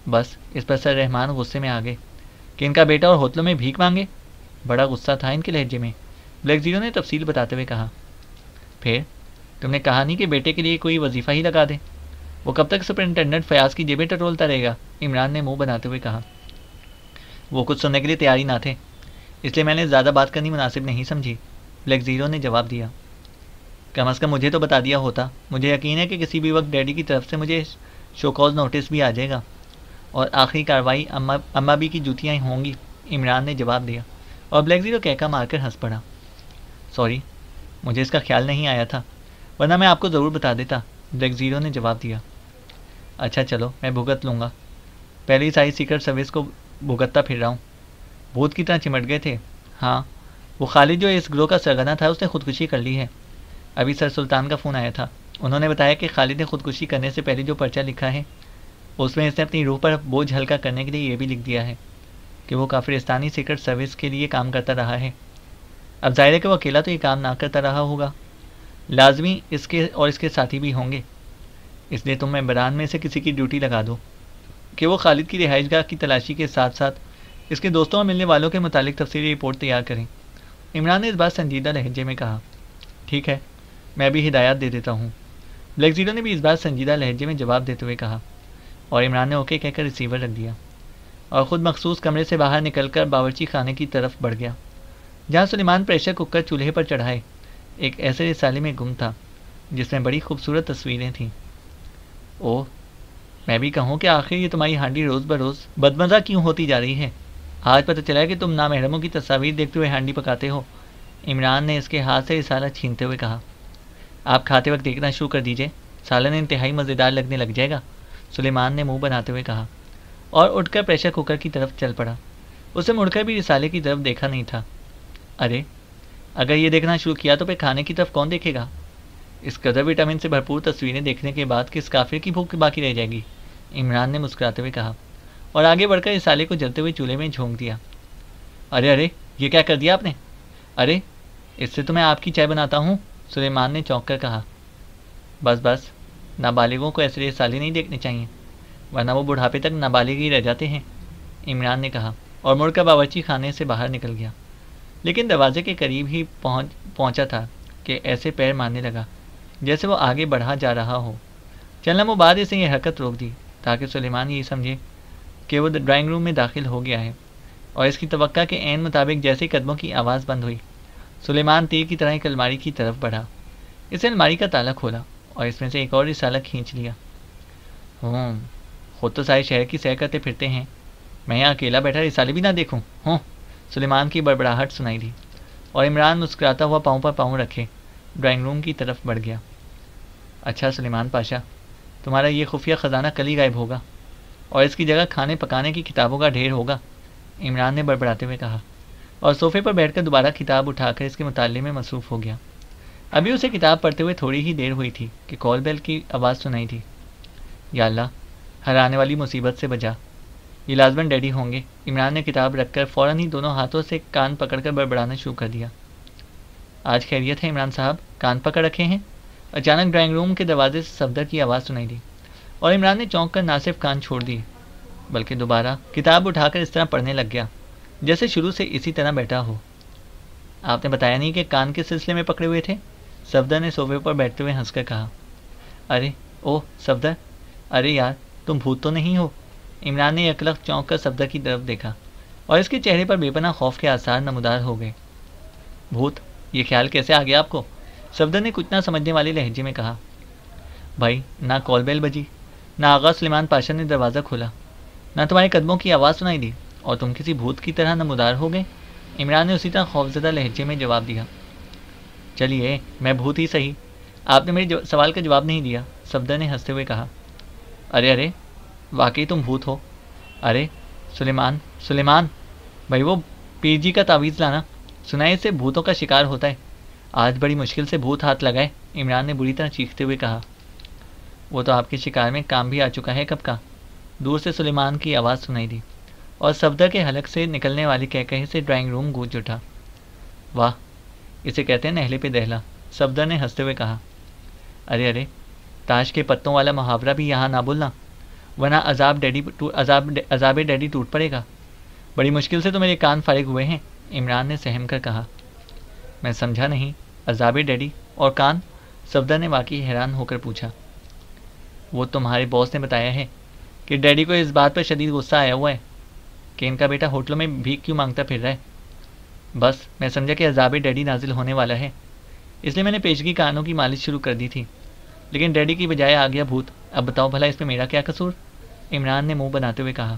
बस, इस पर सर रहमान गुस्से में आ गए कि इनका बेटा और होटलों में भीख मांगे। बड़ा गुस्सा था इनके लहजे में। ब्लैक ज़ीरो ने तफसील बताते हुए कहा, फिर तुमने कहा नहीं कि बेटे के लिए कोई वजीफ़ा ही लगा दे। वो कब तक सुपरिंटेंडेंट फयाज की जेबें टटोलता रहेगा? इमरान ने मुँह बनाते हुए कहा, वो कुछ सुनने के लिए तैयारी ना थे। इसलिए मैंने ज़्यादा बात करनी मुनासिब नहीं समझी। ब्लैक ज़ीरो ने जवाब दिया। कम अज़ कम मुझे तो बता दिया होता। मुझे यकीन है कि किसी भी वक्त डैडी की तरफ़ से मुझे शोकॉज नोटिस भी आ जाएगा। और आखिरी कार्रवाई अम्मा अम्मा भी की जूतियाँ होंगी, इमरान ने जवाब दिया। और ब्लैक ज़ीरो कहका मारकर हंस पड़ा। सॉरी मुझे इसका ख्याल नहीं आया था, वरना मैं आपको ज़रूर बता देता ब्लैक ज़ीरो ने जवाब दिया। अच्छा चलो, मैं भुगत लूँगा। पहली सारी सीक्रेट सर्विस को भुगतता फिर रहा हूँ। भूत की तरह चिमट गए थे। हाँ वो खालिद जो इस ग्रोह का सरगना था, उसने खुदकुशी कर ली है। अभी सर सुल्तान का फ़ोन आया था। उन्होंने बताया कि खालिद ने खुदकुशी करने से पहले जो पर्चा लिखा है, उसमें इसने अपनी रूह पर बोझ हल्का करने के लिए ये भी लिख दिया है कि वो काफिरस्तानी सीक्रेट सर्विस के लिए काम करता रहा है। अब ज़ाहिर है कि वो अकेला तो ये काम ना करता रहा होगा। लाजमी इसके और इसके साथी भी होंगे। इसलिए तुम मेम्बरान में से किसी की ड्यूटी लगा दो। कि वो खालिद की रिहाइशगाह की तलाशी के साथ साथ इसके दोस्तों और मिलने वालों के मुतालिक तफसीली रिपोर्ट तैयार करें। इमरान ने इस बात संजीदा लहजे में कहा, ठीक है, मैं भी हिदायत दे देता हूँ। ब्लैक ज़ीरो ने भी इस बात संजीदा लहजे में जवाब देते हुए कहा, और इमरान ने ओके कहकर रिसीवर रख दिया और ख़ुद मखसूस कमरे से बाहर निकलकर बावर्ची खाने की तरफ़ बढ़ गया, जहाँ सुलेमान प्रेशर कुकर चूल्हे पर चढ़ाए। एक ऐसे रिसाले में गुम था, जिसमें बड़ी खूबसूरत तस्वीरें थीं। ओह, मैं भी कहूँ कि आखिर ये तुम्हारी हांडी रोज़ बरोज़ बदमज़ा क्यों होती जा रही है? आज पता चला कि तुम नामहरमों की तस्वीर देखते हुए हांडी पकाते हो। इमरान ने इसके हाथ से रिसाला छीनते हुए कहा, आप खाते वक्त देखना शुरू कर दीजिए। सालन इंतहाई मज़ेदार लगने लग जाएगा। सुलेमान ने मुँह बनाते हुए कहा, और उठकर प्रेशर कुकर की तरफ़ चल पड़ा। उसे मुड़कर भी रिसाले की तरफ़ देखा नहीं था। अरे, अगर ये देखना शुरू किया तो फिर खाने की तरफ़ कौन देखेगा? इस कदर विटामिन से भरपूर तस्वीरें देखने के बाद किस काफिर की भूख बाकी रह जाएगी? इमरान ने मुस्कुराते हुए कहा और आगे बढ़कर इस साले को जलते हुए चूल्हे में झोंक दिया। अरे अरे, ये क्या कर दिया आपने? अरे, इससे तो मैं आपकी चाय बनाता हूँ, सुलेमान ने चौंक कर कहा। बस बस, नाबालिगों को ऐसे साले नहीं देखने चाहिए, वरना वो बुढ़ापे तक नाबालिग ही रह जाते हैं, इमरान ने कहा, और मुड़कर बावर्ची खाने से बाहर निकल गया। लेकिन दरवाजे के करीब ही पहुँच, पहुँचा था कि ऐसे पैर मारने लगा, जैसे वो आगे बढ़ा जा रहा हो। चलना वो बाद से ये हरकत रोक दी, ताकि सुलेमान ये समझे कि वो ड्राइंग रूम में दाखिल हो गया है। और इसकी तवक्का के एन मुताबिक जैसे कदमों की आवाज़ बंद हुई, सुलेमान तीर की तरह एक अलमारी की तरफ़ बढ़ा। इसे अलमारी का ताला खोला और इसमें से एक और रिसाला खींच लिया। हूँ खुद तो सारे शहर की सैर करते फिरते हैं। मैं यहाँ अकेला बैठा रिसाले भी ना देखूँ। हूँ सुलेमान की बड़बड़ाहट सुनाई दी और इमरान मुस्कुराता हुआ पाँव पर पाँव रखे ड्राइंग रूम की तरफ़ बढ़ गया। अच्छा सुलेमान पाशा, तुम्हारा ये खुफिया ख़जाना कल ही गायब होगा। और इसकी जगह खाने पकाने की किताबों का ढेर होगा, इमरान ने बड़बड़ाते हुए कहा। और सोफे पर बैठकर दोबारा किताब उठाकर इसके मुताले में मसरूफ़ हो गया। अभी उसे किताब पढ़ते हुए थोड़ी ही देर हुई थी कि कॉल बेल की आवाज़ सुनाई थी। या अल्लाह, हर आने वाली मुसीबत से बचा। ये लाजमन डैडी होंगे। इमरान ने किताब रखकर फ़ौरन ही दोनों हाथों से कान पकड़कर बड़बड़ाना शुरू कर दिया। आज खैरियत है इमरान साहब, कान पकड़ रखे हैं? अचानक ड्राइंग रूम के दरवाजे से सफदर की आवाज़ सुनाई दी। और इमरान ने चौंक कर ना सिर्फ़ कान छोड़ दिए, बल्कि दोबारा किताब उठाकर इस तरह पढ़ने लग गया, जैसे शुरू से इसी तरह बैठा हो। आपने बताया नहीं कि कान के सिलसिले में पकड़े हुए थे? सफदर ने सोफे पर बैठते हुए हंसकर कहा, अरे, ओह, सफदर, अरे यार, तुम भूत तो नहीं हो? इमरान ने अकलक चौंक कर सफदर की तरफ़ देखा, और इसके चेहरे पर बेपना खौफ के आसार नमदार हो गए। भूत, ये ख्याल कैसे आ गया आपको? सफदर ने कुछ ना समझने वाले लहजे में कहा, भाई, ना कॉल बेल बजी ना आगा सलीमान पाशा ने दरवाज़ा खोला। ना तुम्हारे कदमों की आवाज़ सुनाई दी, और तुम किसी भूत की तरह नमदार हो गए। इमरान ने उसी तरह खौफजदा लहजे में जवाब दिया, चलिए, मैं भूत ही सही। आपने मेरे सवाल का जवाब नहीं दिया सफदर ने हँसते हुए कहा। अरे अरे, वाकई तुम भूत हो। अरे, सुलेमान सुलेमान, भाई वो पीर जी का तावीज़ लाना। सुनाए से भूतों का शिकार होता है। आज बड़ी मुश्किल से भूत हाथ लगाए, इमरान ने बुरी तरह चीखते हुए कहा। वो तो आपके शिकार में काम भी आ चुका है कब का? दूर से सुलेमान की आवाज़ सुनाई दी, और सफदर के हलक से निकलने वाली कह से ड्राइंग रूम गूंज उठा। वाह, इसे कहते हैं नहले पे दहला, सफदर ने हँसते हुए कहा। अरे अरे, ताश के पत्तों वाला मुहावरा भी यहाँ ना बोलना, वरना अजाब डैडी अजाब अजाब डैडी टूट पड़ेगा। बड़ी मुश्किल से तो मेरे कान फारिग हुए हैं, इमरान ने सहम कर कहा। मैं समझा नहीं, अजाब डैडी और कान, सफदर ने वाकई हैरान होकर पूछा। वो तुम्हारे बॉस ने बताया है कि डैडी को इस बात पर शदीद गुस्सा आया हुआ है कि इनका बेटा होटलों में भीख क्यों माँगता फिर रहा है। बस, मैं समझा कि अजाब डैडी नाजिल होने वाला है। इसलिए मैंने पेशगी कानों की मालिश शुरू कर दी थी। लेकिन डैडी की बजाय आ गया भूत। अब बताओ भला इसमें मेरा क्या कसूर? इमरान ने मुँह बनाते हुए कहा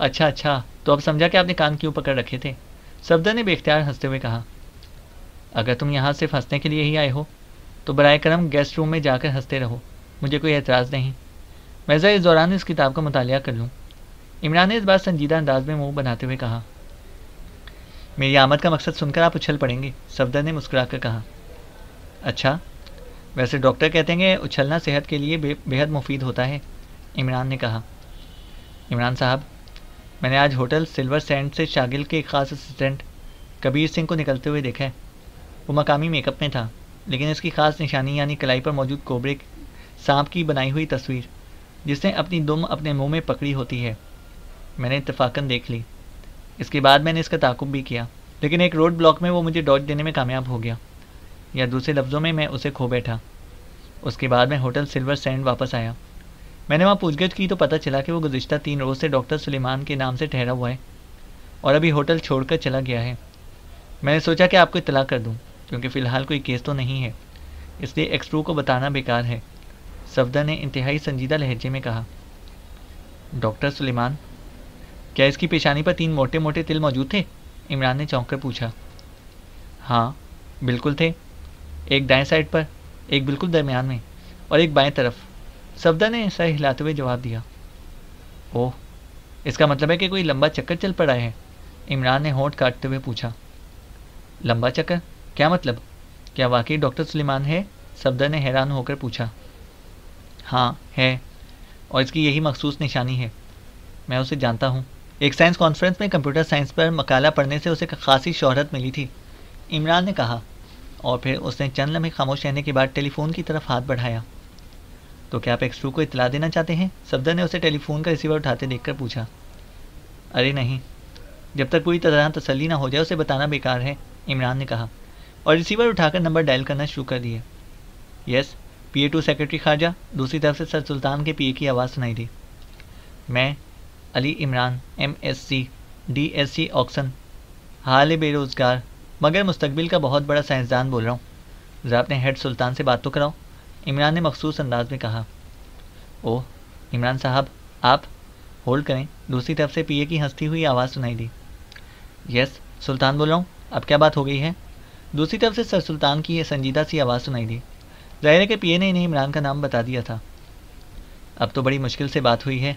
अच्छा अच्छा तो अब समझा कि आपने कान क्यों पकड़ रखे थे? सफदर ने बेख्तियार हँसते हुए कहा, अगर तुम यहाँ सिर्फ़ हंसने के लिए ही आए हो तो बर करम गेस्ट रूम में जाकर हँसते रहो। मुझे कोई एतराज़ नहीं। मैं ज़रा इस दौरान इस किताब का मुताल कर लूँ। इमरान ने इस बार संजीदा अंदाज में मुँह बनाते हुए कहा मेरी आमद का मकसद सुनकर आप उछल पड़ेंगे सफदर ने मुस्कुरा कर कहा। अच्छा वैसे डॉक्टर कहते हैं उछलना सेहत के लिए बे, बेहद मुफीद होता है इमरान ने कहा। इमरान साहब मैंने आज होटल सिल्वर सैंड से शागिल के एक ख़ास असिस्टेंट कबीर सिंह को निकलते हुए देखा है। वो मकामी मेकअप में था लेकिन इसकी ख़ास निशानी यानी कलाई पर मौजूद कोबरे सांप की बनाई हुई तस्वीर, जिसने अपनी दुम अपने मुँह में पकड़ी होती है। मैंने इतफाक़न देख ली। इसके बाद मैंने इसका ताकुब भी किया, लेकिन एक रोड ब्लॉक में वो मुझे डॉट देने में कामयाब हो गया, या दूसरे लफ्ज़ों में मैं उसे खो बैठा। उसके बाद मैं होटल सिल्वर सैंड वापस आया। मैंने वहाँ पूछगछ की तो पता चला कि वो गुज्तर तीन रोज़ से डॉक्टर सुलेमान के नाम से ठहरा हुआ है, और अभी होटल छोड़कर चला गया है। मैंने सोचा कि आपको इतला कर दूँ, क्योंकि फ़िलहाल कोई केस तो नहीं है, इसलिए एक्सप्रू को बताना बेकार है। सफदर ने इंतहाई संजीदा लहजे में कहा, डॉक्टर सुलेमान, क्या इसकी पेशानी पर तीन मोटे मोटे तिल मौजूद थे? इमरान ने चौंक कर पूछा हाँ बिल्कुल थे, एक दाएँ साइड पर, एक बिल्कुल दरमियान में, और एक बाएँ तरफ़। सफदर ने सर हिलाते हुए जवाब दिया, ओह, इसका मतलब है कि कोई लंबा चक्कर चल पड़ा है? इमरान ने होंठ काटते हुए पूछा, लंबा चक्कर? क्या मतलब? क्या वाकई डॉक्टर सुलेमान है? सफदर ने हैरान होकर पूछा हाँ है। और इसकी यही मखसूस निशानी है। मैं उसे जानता हूँ। एक साइंस कॉन्फ्रेंस में कंप्यूटर साइंस पर मकाला पढ़ने से उसे खासी शोहरत मिली थी। इमरान ने कहा, और फिर उसने चंद लम्हे खामोश रहने के बाद टेलीफोन की तरफ़ हाथ बढ़ाया। तो क्या आप एक्सट्रू को इतला देना चाहते हैं? सफदर ने उसे टेलीफोन का रिसीवर उठाते देखकर पूछा। अरे नहीं। जब तक पूरी तरह तसली ना हो जाए, उसे बताना बेकार है, इमरान ने कहा। और रिसीवर उठाकर नंबर डायल करना शुरू कर दिए। यस पीए टू सेक्रेटरी खारजा दूसरी तरफ़ से सर सुल्तान के पीए की आवाज़ सुनाई दी। मैं, Ali Imran M S C D S C Oxon हाल बेरोज़गार, मगर मुस्तबिल का बहुत बड़ा साइंसदान बोल रहा हूँ। ज़रा अपने हेड सुल्तान से बात तो कराओ। इमरान ने मखसूस अंदाज में कहा, ओह, इमरान साहब, आप होल्ड करें। दूसरी तरफ़ से पीए की हंसती हुई आवाज़ सुनाई दी। यस, सुल्तान बोल रहा हूँ, अब क्या बात हो गई है? दूसरी तरफ़ से सर सुल्तान की यह संजीदा सी आवाज़ सुनाई दी। ज़ाहिर के पिए ने इन्हें इमरान का नाम बता दिया था। अब तो बड़ी मुश्किल से बात हुई है।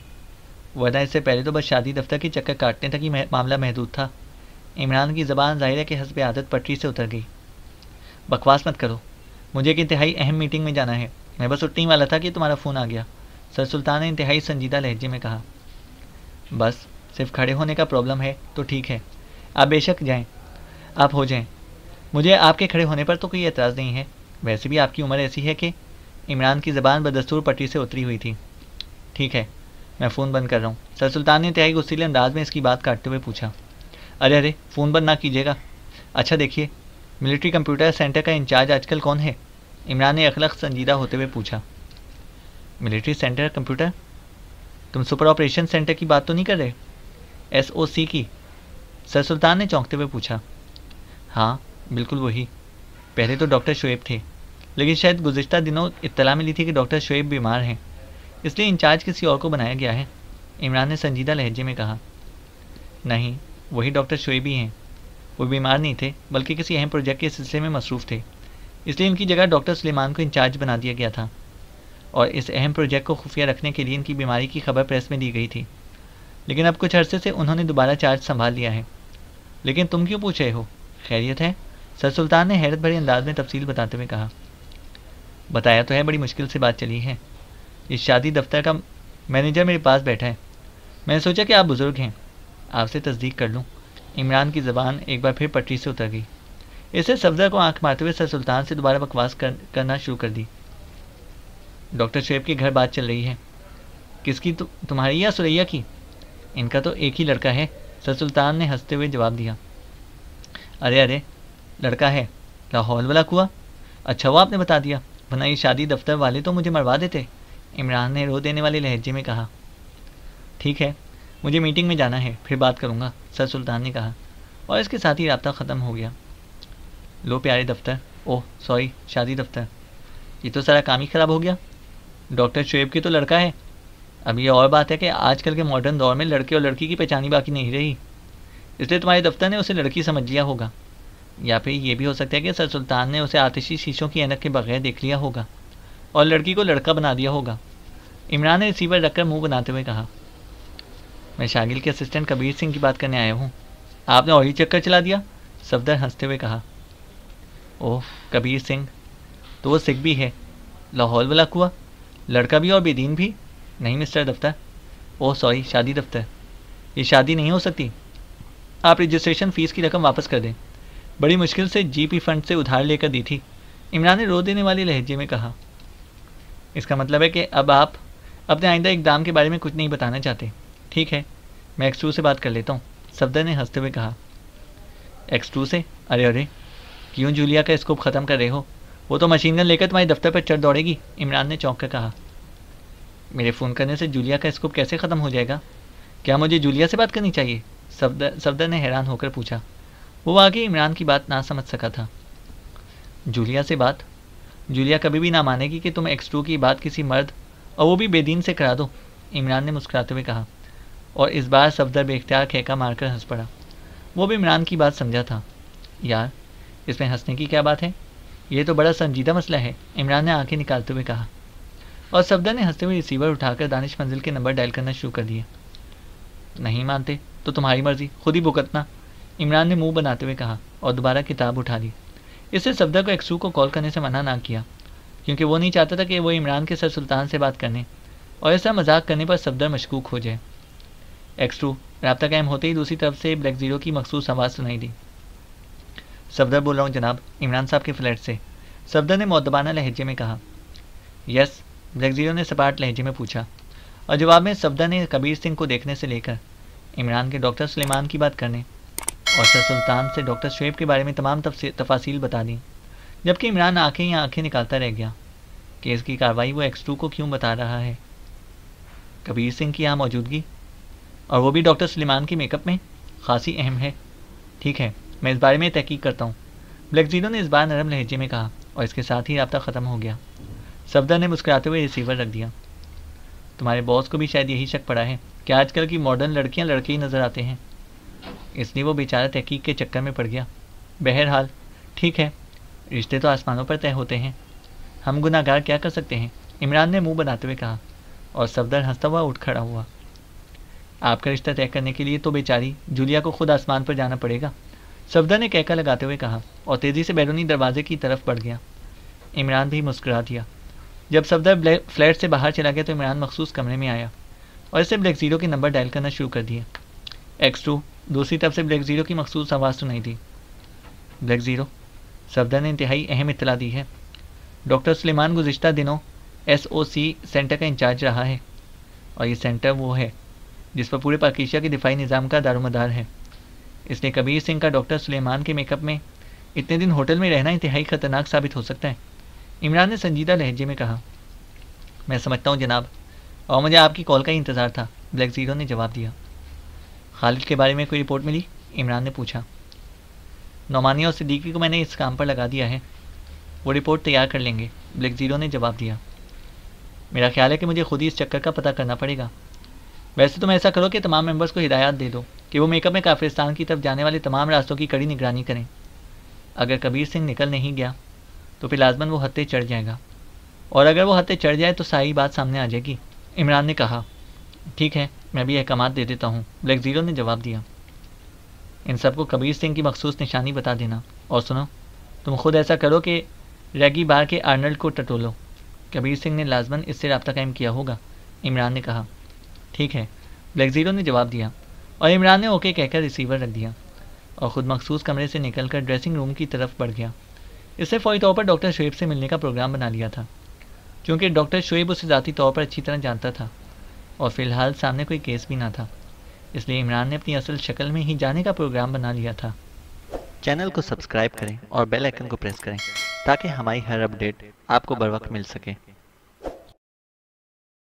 वरना इससे पहले तो बस शादी दफ्तर के चक्कर काटने तक ही मामला महदूद था। इमरान की ज़बान ज़ाहिर के हसब आदत पटरी से उतर गई। बकवास मत करो। मुझे एक इंतहाई अहम मीटिंग में जाना है। मैं बस उठने वाला था कि तुम्हारा फ़ोन आ गया। सर सुल्तान ने इंतहाई संजीदा लहजे में कहा। बस, सिर्फ़ खड़े होने का प्रॉब्लम है तो ठीक है। आप बेशक जाएँ। आप हो जाएँ। मुझे आपके खड़े होने पर तो कोई एतराज़ नहीं है। वैसे भी आपकी उम्र ऐसी है कि इमरान की ज़बान बदस्तूर पट्टी से उतरी हुई थी। ठीक है, मैं फ़ोन बंद कर रहा हूँ। सर सुल्तान ने तय गुस्सीले अंदाज में इसकी बात काटते हुए पूछा, अरे अरे, फ़ोन बंद ना कीजिएगा। अच्छा देखिए, मिलिट्री कंप्यूटर सेंटर का इंचार्ज आजकल कौन है? इमरान ने अखलक संजीदा होते हुए पूछा, मिलिट्री सेंटर कंप्यूटर? तुम सुपर ऑपरेशन सेंटर की बात तो नहीं कर रहे? एस ओ सी की। सर सुल्तान ने चौंकते हुए पूछा हाँ बिल्कुल वही। पहले तो डॉक्टर शुएब थे, लेकिन शायद गुजशत दिनों इत्तला मिली थी कि डॉक्टर शुएब बीमार हैं, इसलिए इंचार्ज किसी और को बनाया गया है, इमरान ने संजीदा लहजे में कहा। नहीं, वही डॉक्टर शुएब ही हैं। वो बीमार नहीं थे, बल्कि किसी अहम प्रोजेक्ट के सिलसिले में मसरूफ़ थे, इसलिए इनकी जगह डॉक्टर सलेमान को इंचार्ज बना दिया गया था। और इस अहम प्रोजेक्ट को खुफिया रखने के लिए इनकी बीमारी की खबर प्रेस में दी गई थी। लेकिन अब कुछ अरसे से उन्होंने दोबारा चार्ज संभाल लिया है। लेकिन तुम क्यों पूछ रहे हो? खैरियत है? सर सुल्तान ने हैरत भरे अंदाज में तफसील बताते हुए कहा बताया तो है बड़ी मुश्किल से बात चली है। इस शादी दफ्तर का मैनेजर मेरे पास बैठा है। मैंने सोचा कि आप बुज़ुर्ग हैं। आपसे तस्दीक कर लूँ। इमरान की ज़बान एक बार फिर पटरी से उतर गई। इसे सब्जा को आँख मारते हुए सर सुल्तान से दोबारा बकवास कर, करना शुरू कर दी। डॉक्टर शेब के घर बात चल रही है। किसकी तु, तुम्हारी या सुरैया की? इनका तो एक ही लड़का है। सर सुल्तान ने हँसते हुए जवाब दिया। अरे अरे लड़का है, लाहौल वाला कुआ। अच्छा वो आपने बता दिया, वरना ये शादी दफ्तर वाले तो मुझे मरवा देते। इमरान ने रो देने वाले लहजे में कहा, ठीक है, मुझे मीटिंग में जाना है, फिर बात करूँगा, सर सुल्तान ने कहा, और इसके साथ ही रबता ख़त्म हो गया। लो प्यारे दफ्तर, ओह, सॉरी, शादी दफ्तर, ये तो सारा काम ही ख़राब हो गया। डॉक्टर शुएब की तो लड़का है। अब ये और बात है कि आजकल के मॉडर्न दौर में लड़के और लड़की की पहचानी बाकी नहीं रही। इसलिए तुम्हारे दफ्तर ने उसे लड़की समझ लिया होगा। या फिर ये भी हो सकता है कि सर सुल्तान ने उसे आतिशी शीशों की एनक के बगैर देख लिया होगा और लड़की को लड़का बना दिया होगा। इमरान ने रिसीवर रखकर मुँह बनाते हुए कहा, मैं शागिल के असिस्टेंट कबीर सिंह की बात करने आया हूँ। आपने और ही चक्कर चला दिया? सफदर हँसते हुए कहा, ओह, कबीर सिंह तो वो सिख भी है। लाहौल वाला कुआ? लड़का भी और बेदीन भी? नहीं, मिस्टर दफ्तर। ओह, सॉरी, शादी दफ्तर। ये शादी नहीं हो सकती। आप रजिस्ट्रेशन फ़ीस की रकम वापस कर दें। बड़ी मुश्किल से जीपी फंड से उधार लेकर दी थी। इमरान ने रो देने वाले लहजे में कहा, इसका मतलब है कि अब आप अपने आइंदा इकदाम के बारे में कुछ नहीं बताना चाहते। ठीक है, मैं एक्स टू से बात कर लेता हूँ, सफदर ने हँसते हुए कहा। एक्स टू से? अरे अरे, क्यों जूलिया का स्कोप ख़त्म कर रहे हो? वो तो मशीन गन लेकर तुम्हारे दफ्तर पर चढ़ दौड़ेगी, इमरान ने चौंक कर कहा। मेरे फ़ोन करने से जूलिया का स्कोप कैसे ख़त्म हो जाएगा? क्या मुझे जूलिया से बात करनी चाहिए? सफदर सफदर ने हैरान होकर पूछा। वो आगे इमरान की बात ना समझ सका था। जूलिया से बात? जूलिया कभी भी ना मानेगी कि तुम एक्स टू की बात किसी मर्द और वो भी बेदीन से करा दो, इमरान ने मुस्कुराते हुए कहा। और इस बार सफदर बेख्तियार खेका मारकर हंस पड़ा। वो भी इमरान की बात समझा था। यार, इसमें हंसने की क्या बात है? ये तो बड़ा संजीदा मसला है, इमरान ने आँखें निकालते हुए कहा। और सफदर ने हँसते हुए रिसीवर उठाकर दानिश मंजिल के नंबर डायल करना शुरू कर दिया। नहीं मानते तो तुम्हारी मर्ज़ी, खुद ही भुगतना। इमरान ने मुँह बनाते हुए कहा और दोबारा किताब उठा ली। इससे सफदर को एक्सू को कॉल करने से मना ना किया, क्योंकि वो नहीं चाहता था कि वो इमरान के सर सुल्तान से बात करने और ऐसा मज़ाक करने पर सफदर मशकूक हो जाए। एक्स, रबता कायम होते ही दूसरी तरफ़ से ब्लैक ज़ीरो की मखसूस आवाज़ सुनाई दी। सफदर बोल रहा हूँ, जनाब, इमरान साहब के फ्लैट से। सफदर ने मौदबाना लहजे में कहा, यस, ब्लैक ज़ीरो ने सपाट लहजे में पूछा और जवाब में सफदर ने कबीर सिंह को देखने से लेकर इमरान के डॉक्टर सलेमान की बात करने और सर सुल्तान से डॉक्टर शुएब के बारे में तमाम तफासिल बता दी। जबकि इमरान आँखें या आँखें निकालता रह गया। केस की कार्रवाई वो एक्स टू को क्यों बता रहा है? कबीर सिंह की यहाँ मौजूदगी? और वो भी डॉक्टर सलीमान की मेकअप में? खासी अहम है। ठीक है, मैं इस बारे में तहकीक करता हूँ। ब्लैक ज़ीरो ने इस बार नरम लहजे में कहा, और इसके साथ ही रबता ख़त्म हो गया। सफदर ने मुस्कुराते हुए रिसीवर रख दिया। तुम्हारे बॉस को भी शायद यही शक पड़ा है कि आजकल की मॉडर्न लड़कियाँ लड़के ही नज़र आते हैं। इसलिए वो बेचारा तहकीक के चक्कर में पड़ गया। बहरहाल, ठीक है, रिश्ते तो आसमानों पर तय होते हैं। हम गुनागार क्या कर सकते हैं? इमरान ने मुँह बनाते हुए कहा और सफदर हंसता हुआ उठ खड़ा हुआ। आपका रिश्ता तय करने के लिए तो बेचारी जूलिया को खुद आसमान पर जाना पड़ेगा। सफदर ने कहका लगाते हुए कहा और तेज़ी से बैरूनी दरवाजे की तरफ़ बढ़ गया। इमरान भी मुस्कुरा दिया। जब सफदर फ्लैट से बाहर चला गया तो इमरान मखसूस कमरे में आया और इसे ब्लैक ज़ीरो के नंबर डायल करना शुरू कर दिया। एक्स टू दूसरी तरफ़ से ब्लैक ज़ीरो की मखसूस आवाज़ सुनाई दी ब्लैक ज़ीरो सफदर ने इंतहाई अहम इतला दी है। डॉक्टर सलेमान गुज्त दिनों एस ओ सी सेंटर का इंचार्ज रहा है। और ये सेंटर वो है, जिस पर पूरे पाकिस्तान के दिफाई निज़ाम का दारोमदार है। इसलिए कबीर सिंह का डॉक्टर सलेमान के मेकअप में इतने दिन होटल में रहना इंतहाई ख़तरनाक साबित हो सकता है। इमरान ने संजीदा लहजे में कहा, मैं समझता हूँ जनाब, और मुझे आपकी कॉल का ही इंतज़ार था। ब्लैक ज़ीरो ने जवाब दिया। खालिद के बारे में कोई रिपोर्ट मिली? इमरान ने पूछा। नौमानिया और सिद्दीकी को मैंने इस काम पर लगा दिया है। वो रिपोर्ट तैयार कर लेंगे। ब्लैक ज़ीरो ने जवाब दिया। मेरा ख्याल है कि मुझे खुद ही इस चक्कर का पता करना पड़ेगा। वैसे तुम ऐसा करो कि तमाम मेंबर्स को हिदायत दे दो कि वो मेकअप में काफिस्तान की तरफ़ जाने वाले तमाम रास्तों की कड़ी निगरानी करें। अगर कबीर सिंह निकल नहीं गया तो फिर लाजमन वो हत्ते चढ़ जाएगा। और अगर वो हत्ते चढ़ जाए तो सारी बात सामने आ जाएगी, इमरान ने कहा। ठीक है, मैं भी अहकाम दे देता हूँ। ब्लैक ज़ीरो ने जवाब दिया। इन सबको कबीर सिंह की मखसूस निशानी बता देना। और सुनो, तुम खुद ऐसा करो कि रैगी बार के आर्नल्ड को टटोलो। कबीर सिंह ने लाजमन इससे रबता कायम किया होगा, इमरान ने कहा। ठीक है, ब्लैक ज़ीरो ने जवाब दिया। और इमरान ने ओके कहकर रिसीवर रख दिया। और ख़ुद मखसूस कमरे से निकलकर ड्रेसिंग रूम की तरफ़ बढ़ गया। इससे फ़ौरी तौर पर डॉक्टर शुएब से मिलने का प्रोग्राम बना लिया था। क्योंकि डॉक्टर शुएब उसे ज़ाती तौर पर अच्छी तरह जानता था। और फ़िलहाल सामने कोई केस भी ना था। इसलिए इमरान ने अपनी असल शक्ल में ही जाने का प्रोग्राम बना लिया था। चैनल को सब्सक्राइब करें और बेल आइकन को प्रेस करें ताकि हमारी हर अपडेट आपको बर वक्त मिल सके।